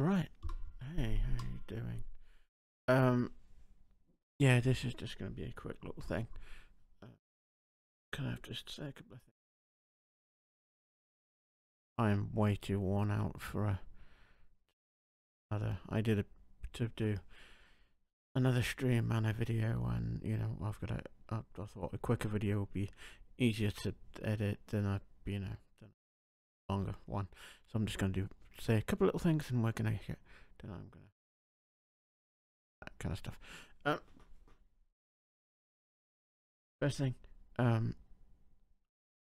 Hey, how you doing? Um, yeah, this is just going to be a quick little thing. Uh, can I just say a of things? I'm way too worn out for a another. I did a to do another stream and a video, and you know I've got a. I, I thought a quicker video would be easier to edit than a you know longer one. So I'm just going to do say a couple little things, and we're going to get. Then I'm going to that kind of stuff. Um, first thing, um,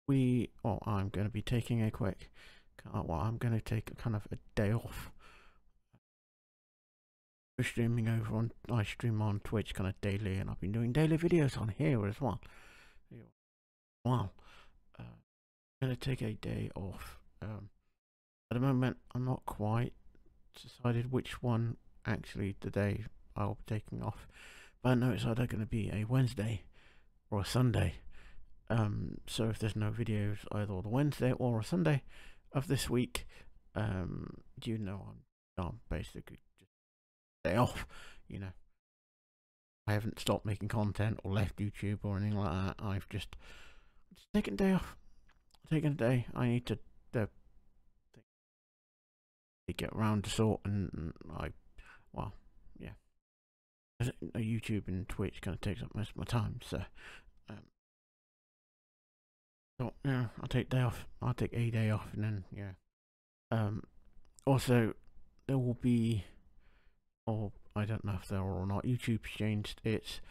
we, Oh, I'm going to be taking a quick, well, I'm going to take a kind of a day off. We're streaming over on, I stream on Twitch kind of daily, and I've been doing daily videos on here as well. Wow. Uh, I'm going to take a day off. Um, at the moment, I'm not quite decided which one actually the day I'll be taking off. But I know it's either going to be a Wednesday or a Sunday. Um, so if there's no videos either on the Wednesday or a Sunday of this week, um, you know I'm, I'm basically just day off. You know, I haven't stopped making content or left YouTube or anything like that. I've just, just taken a day off. Taking a day. I need to get around to sort, and, and I, well, yeah. YouTube and Twitch kind of takes up most of my time, so um, so yeah, I'll take day off. I'll take a day off, and then yeah. Um, also, there will be, or I don't know if there are or not. YouTube's changed its,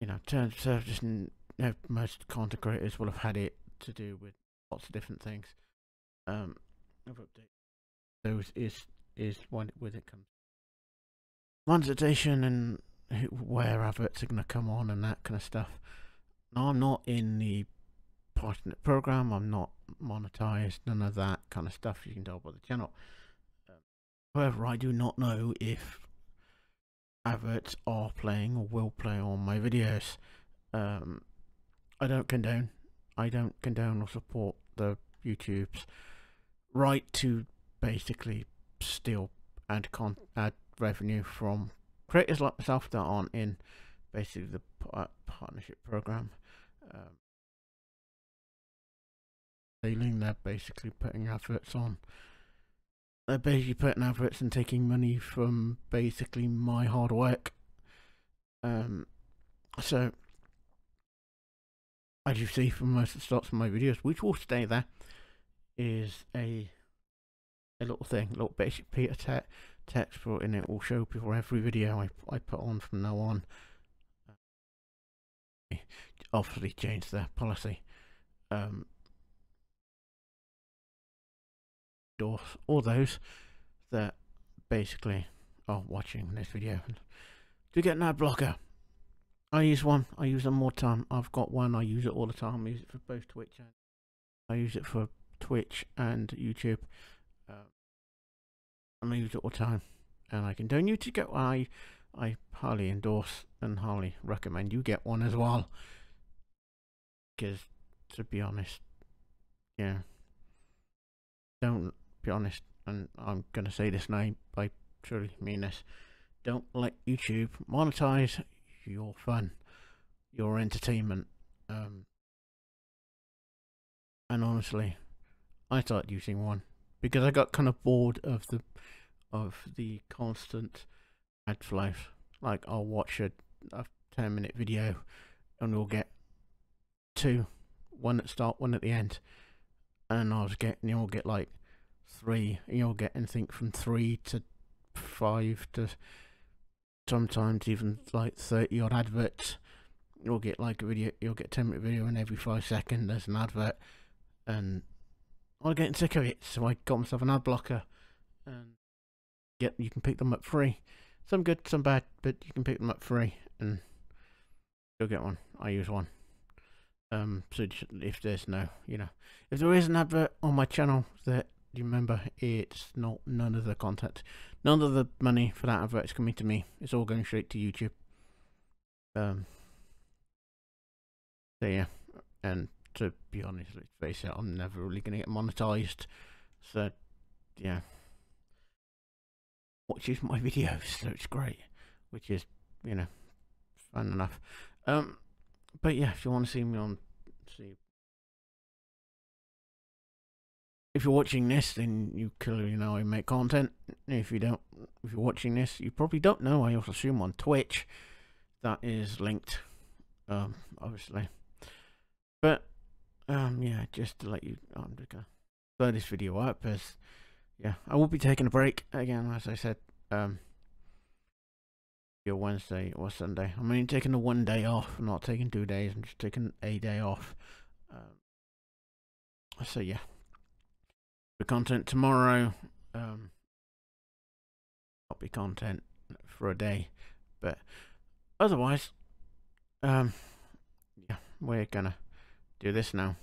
you know, terms of service, and you know, most content creators will have had it to do with lots of different things. Um, I've updated those is is when with it comes monetization and where adverts are going to come on and that kind of stuff. Now, I'm not in the partner program. I'm not monetized. None of that kind of stuff. You can tell by the channel. Um, however, I do not know if adverts are playing or will play on my videos. Um, I don't condone. I don't condone or support the YouTube's right to basically steal ad con ad revenue from creators like myself that aren't in basically the partnership program. Um, they're basically putting adverts on. They're basically putting adverts and taking money from basically my hard work. Um, so, as you see from most of the starts of my videos, which will stay there, is a a little thing, a little basic Peter te text for in it will show before every video I, I put on from now on. Obviously change the policy. Um, all those that basically are watching this video to get an ad blocker. I use one. I use them more time. I've got one. I use it all the time. I use it for both Twitch and I use it for Twitch and YouTube. Uh, I use it all the time, and I condone you to get. I, I highly endorse and highly recommend you get one as well. Because, to be honest, yeah, don't be honest, and I'm gonna say this now. I truly mean this. Don't let YouTube monetize your fun, your entertainment. Um, and honestly, I started using one because I got kind of bored of the of the constant ad flow. Like I'll watch a, a ten minute video and we'll get two, one at start, one at the end, and I was getting you'll get like three. You'll get anything from three to five to sometimes even like thirty odd adverts. You'll get like a video. You'll get a ten minute video, and every five seconds there's an advert, and I'm getting sick of it, so I got myself an ad blocker, and yep, you can pick them up free. Some good, some bad, but you can pick them up free, and you'll get one. I use one. Um, so if there's no, you know, if there is an advert on my channel that you remember, it's not none of the content, none of the money for that advert is coming to me. It's all going straight to YouTube. Um. So yeah, and to be honest, let's face it, I'm never really going to get monetized. So, yeah. watches my videos, so it's great, which is you know fun enough. Um, but yeah, if you want to see me on, see, if you're watching this, then you clearly know I make content. If you don't, if you're watching this, you probably don't know. I also stream on Twitch. That is linked, um, obviously. But um, yeah, just to let you, I'm just gonna throw this video up as yeah, I will be taking a break again, as I said. Um, your Wednesday or Sunday. I'm only taking the one day off. I'm not taking two days. I'm just taking a day off. Um, so yeah, the content tomorrow. Um, not be content for a day, but otherwise, um, yeah, we're gonna do this now.